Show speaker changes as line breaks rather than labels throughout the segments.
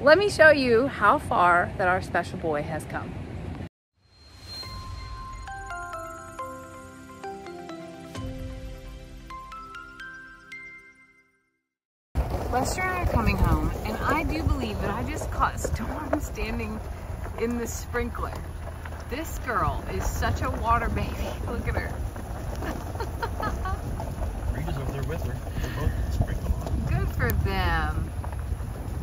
let me show you how far that our special boy has come. Lester and I are coming home, and I do believe that I just caught Storm standing in the sprinkler. This girl is such a water baby. Look at her.
Rita's over there with her. They're both sprinkled on.
Good for them.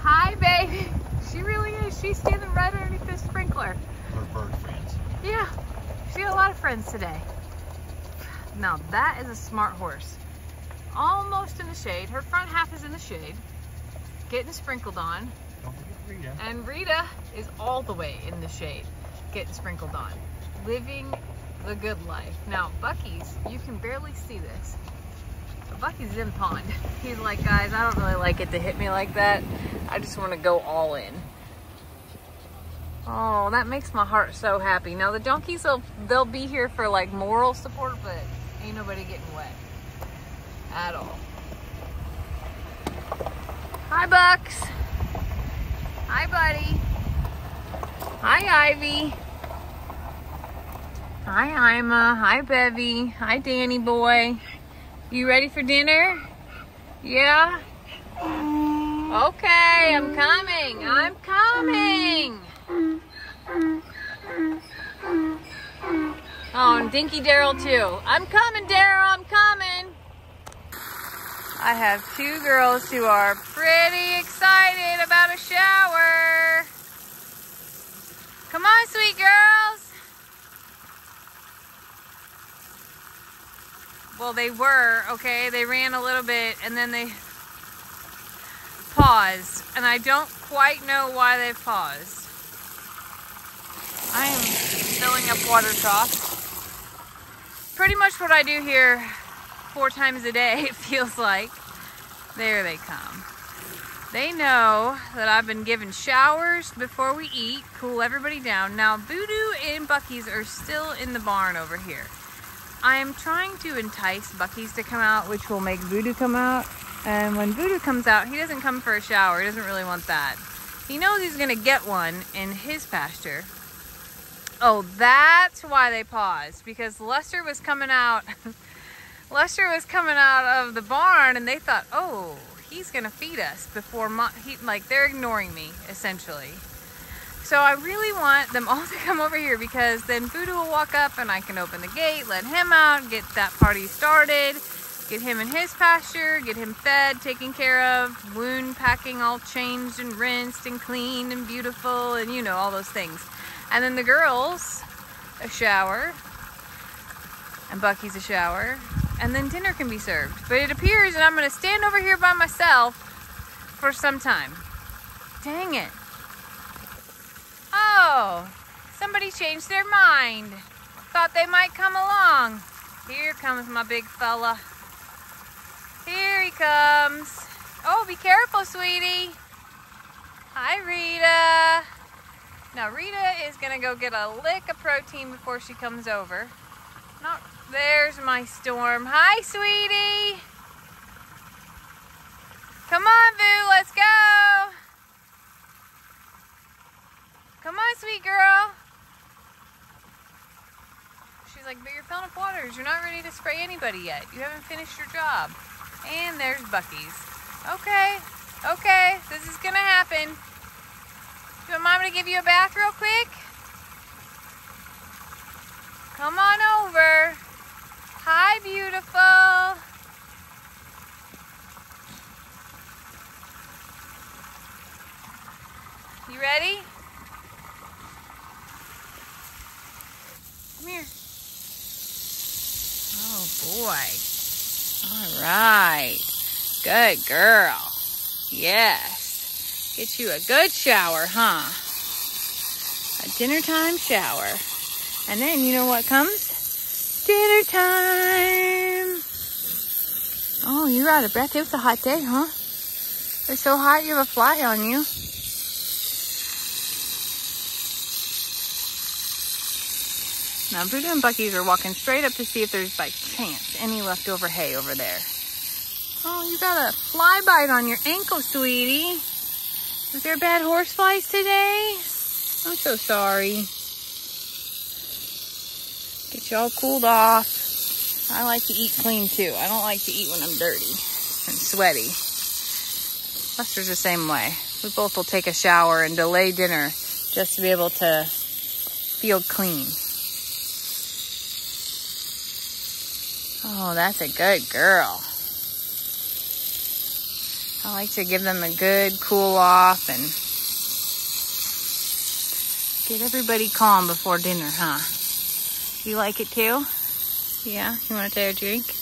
Hi, baby. She really is. She's standing right underneath the sprinkler.
Her bird friends.
Yeah, she got a lot of friends today. Now that is a smart horse. Almost in the shade. Her front half is in the shade. Getting sprinkled on.
Don't forget Rita.
And Rita is all the way in the shade, getting sprinkled on. Living the good life. Now, Bucky's, you can barely see this. But Bucky's in pond. He's like, guys, I don't really like it to hit me like that. I just want to go all in. Oh, that makes my heart so happy. Now the donkeys, they'll, they'll be here for like moral support, but ain't nobody getting wet at all. Hi, Bucks. Hi, buddy. Hi, Ivy. Hi, Ima. Hi, Bevy. Hi, Danny boy. You ready for dinner? Yeah? Okay, I'm coming. I'm coming. Oh, and Dinky Daryl too. I'm coming, Daryl. I'm coming. I have two girls who are pretty excited about a shower. Come on, sweet girls. Well, they were, okay? They ran a little bit and then they paused. And I don't quite know why they paused. I am filling up water troughs. Pretty much what I do here four times a day, it feels like. There they come. They know that I've been giving showers before we eat, cool everybody down. Now, Voodoo and Bucky's are still in the barn over here. I am trying to entice Bucky's to come out, which will make Voodoo come out. And when Voodoo comes out, he doesn't come for a shower. He doesn't really want that. He knows he's gonna get one in his pasture. Oh, that's why they paused, because Lester was coming out Lester was coming out of the barn and they thought, oh, he's gonna feed us before my, he, like they're ignoring me essentially. So I really want them all to come over here because then Voodoo will walk up and I can open the gate, let him out, get that party started, get him in his pasture, get him fed, taken care of, wound packing all changed and rinsed and cleaned and beautiful and you know, all those things. And then the girls, a shower, and Bucky's a shower, and then dinner can be served. But it appears that I'm to stand over here by myself for some time. Dang it. Oh, somebody changed their mind. Thought they might come along. Here comes my big fella. Here he comes. Oh, be careful, sweetie. Hi, Rita. Now, Rita is to go get a lick of protein before she comes over. Not there's my storm. Hi, sweetie. Come on, Boo, let's go. Come on, sweet girl. She's like, but you're filling up waters. You're not ready to spray anybody yet. You haven't finished your job. And there's Bucky's. Okay, okay, this is gonna happen. Do you want Mama to give you a bath real quick? Come on over. Hi, beautiful. You ready? Come here. Oh, boy. All right. Good girl. Yes. Get you a good shower, huh? A dinner time shower. And then you know what comes? Dinner time. Oh, you're out of breath. It was a hot day, huh? It's so hot you have a fly on you. Now, Voodoo and Bucky's are walking straight up to see if there's, by chance, any leftover hay over there. Oh, you got a fly bite on your ankle, sweetie. Is there bad horse flies today? I'm so sorry. Get you all cooled off. I like to eat clean too. I don't like to eat when I'm dirty and sweaty. Lester's the same way. We both will take a shower and delay dinner just to be able to feel clean. Oh, that's a good girl. I like to give them a good cool off and get everybody calm before dinner, huh? You like it too? Yeah? You want to take a drink?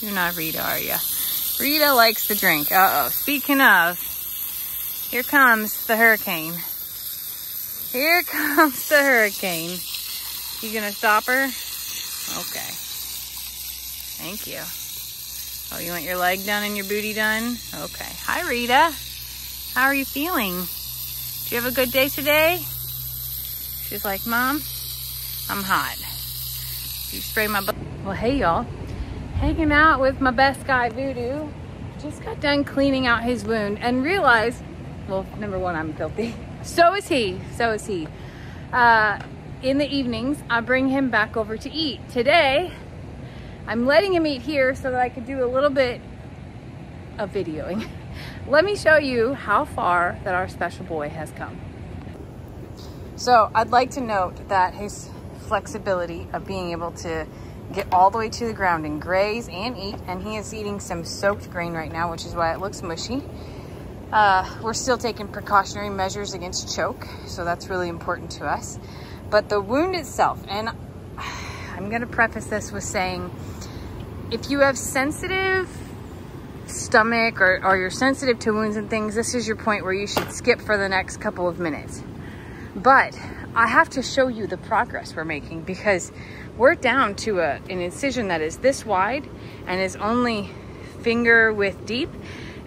You're not Rita, are you? Rita likes the drink. Uh-oh. Speaking of, here comes the hurricane. Here comes the hurricane. You gonna stop her? Okay. Thank you. Oh, you want your leg done and your booty done? Okay. Hi, Rita. How are you feeling? Do you have a good day today? She's like, Mom, I'm hot. You spray my butt. Well, hey, y'all. Hanging out with my best guy, Voodoo. Just got done cleaning out his wound and realized, well, number one, I'm filthy. So is he. So is he. Uh, in the evenings, I bring him back over to eat. Today, I'm letting him eat here so that I could do a little bit of videoing. Let me show you how far that our special boy has come. So I'd like to note that his flexibility of being able to get all the way to the ground and graze and eat, and he is eating some soaked grain right now, which is why it looks mushy. Uh, we're still taking precautionary measures against choke, so that's really important to us. But the wound itself, and I'm gonna preface this with saying, if you have sensitive stomach or, or you're sensitive to wounds and things, this is your point where you should skip for the next couple of minutes. But I have to show you the progress we're making because we're down to a, an incision that is this wide and is only finger width deep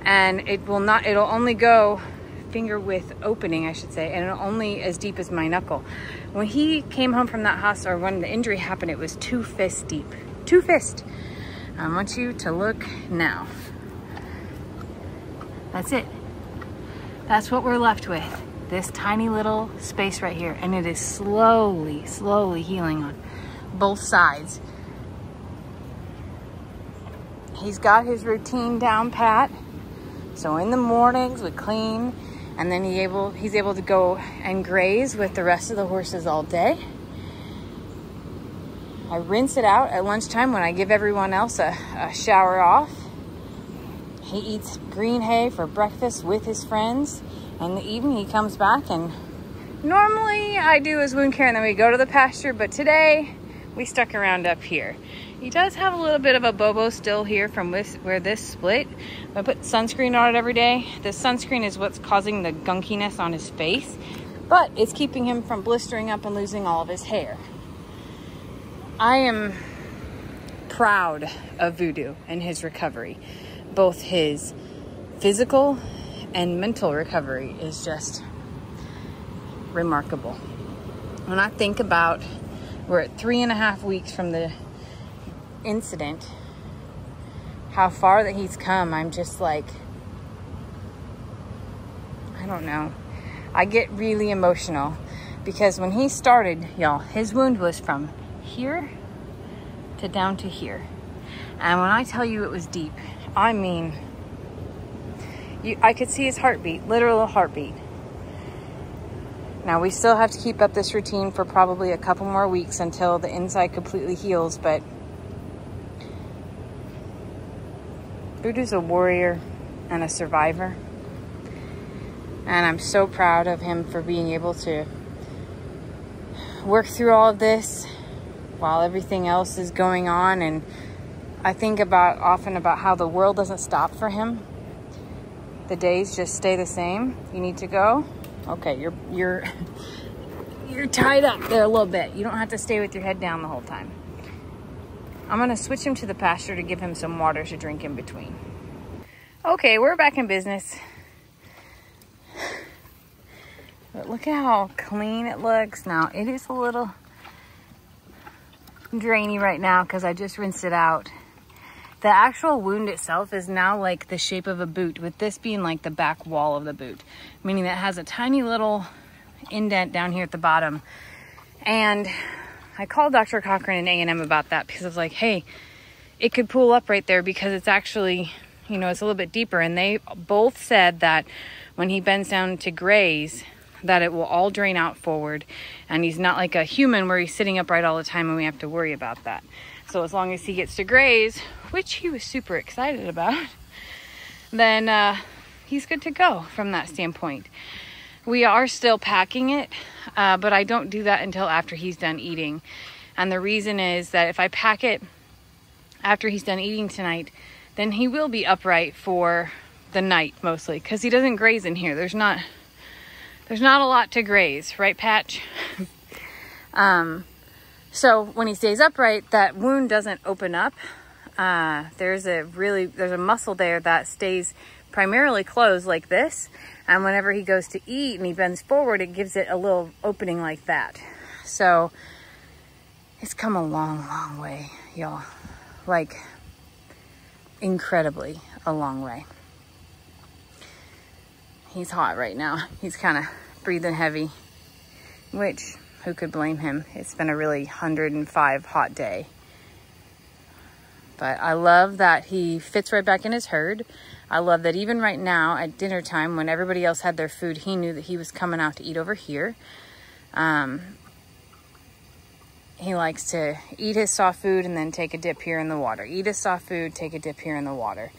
and it will not, it'll only go finger width opening, I should say, and only as deep as my knuckle. When he came home from that hospital, or when the injury happened, it was two fists deep. Two fists. I want you to look now. That's it. That's what we're left with. This tiny little space right here. And it is slowly, slowly healing on both sides. He's got his routine down pat. So in the mornings we clean and then he able he's able to go and graze with the rest of the horses all day. I rinse it out at lunchtime when I give everyone else a, a shower off. He eats green hay for breakfast with his friends. And the evening he comes back and normally I do his wound care and then we go to the pasture, but today we stuck around up here. He does have a little bit of a bobo still here from where this split. I put sunscreen on it every day. The sunscreen is what's causing the gunkiness on his face, but it's keeping him from blistering up and losing all of his hair. I am proud of Voodoo and his recovery. Both his physical and mental recovery is just remarkable. When I think about we're at three and a half weeks from the incident, how far that he's come, I'm just like, I don't know. I get really emotional because when he started, y'all, his wound was from here to down to here. And when I tell you it was deep, I mean, you, I could see his heartbeat, literal heartbeat. Now we still have to keep up this routine for probably a couple more weeks until the inside completely heals, but Voodoo's a warrior and a survivor. And I'm so proud of him for being able to work through all of this while everything else is going on. And I think about often about how the world doesn't stop for him. The days just stay the same. You need to go. Okay, you're you're you're tied up there a little bit. You don't have to stay with your head down the whole time. I'm gonna switch him to the pasture to give him some water to drink in between. Okay, we're back in business. But look at how clean it looks. Now, it is a little drainy right now because I just rinsed it out. The actual wound itself is now like the shape of a boot, with this being like the back wall of the boot, meaning that it has a tiny little indent down here at the bottom. And I called Dr. Cochran and A&M about that because I was like, hey, it could pull up right there because it's actually, you know, it's a little bit deeper. And they both said that when he bends down to graze, that it will all drain out forward. And he's not like a human where he's sitting upright all the time and we have to worry about that. So as long as he gets to graze, which he was super excited about, then uh, he's good to go from that standpoint. We are still packing it, uh, but I don't do that until after he's done eating. And the reason is that if I pack it after he's done eating tonight, then he will be upright for the night mostly because he doesn't graze in here. There's not there's not a lot to graze, right, Patch? um, so when he stays upright, that wound doesn't open up. Uh, there's a really, there's a muscle there that stays primarily closed like this. And whenever he goes to eat and he bends forward, it gives it a little opening like that. So it's come a long, long way, y'all. Like incredibly a long way. He's hot right now. He's kind of breathing heavy, which who could blame him? It's been a really 105 hot day. But I love that he fits right back in his herd. I love that even right now at dinner time, when everybody else had their food, he knew that he was coming out to eat over here. Um, he likes to eat his soft food and then take a dip here in the water. Eat his soft food, take a dip here in the water,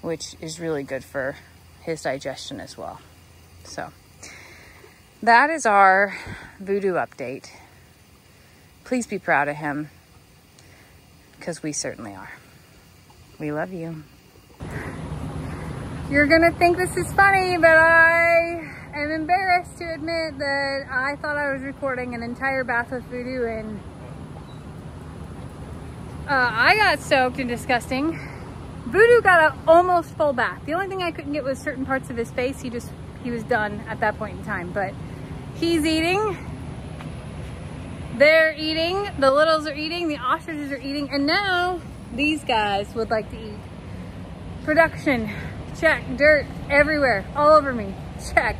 which is really good for his digestion as well. So that is our voodoo update. Please be proud of him because we certainly are. We love you. You're gonna think this is funny, but I am embarrassed to admit that I thought I was recording an entire bath of voodoo and uh, I got soaked and disgusting. Voodoo got an almost full bath. The only thing I couldn't get was certain parts of his face. He just, he was done at that point in time, but he's eating. They're eating, the littles are eating, the ostriches are eating, and now these guys would like to eat. Production, check. Dirt everywhere, all over me, check.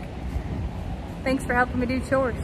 Thanks for helping me do chores.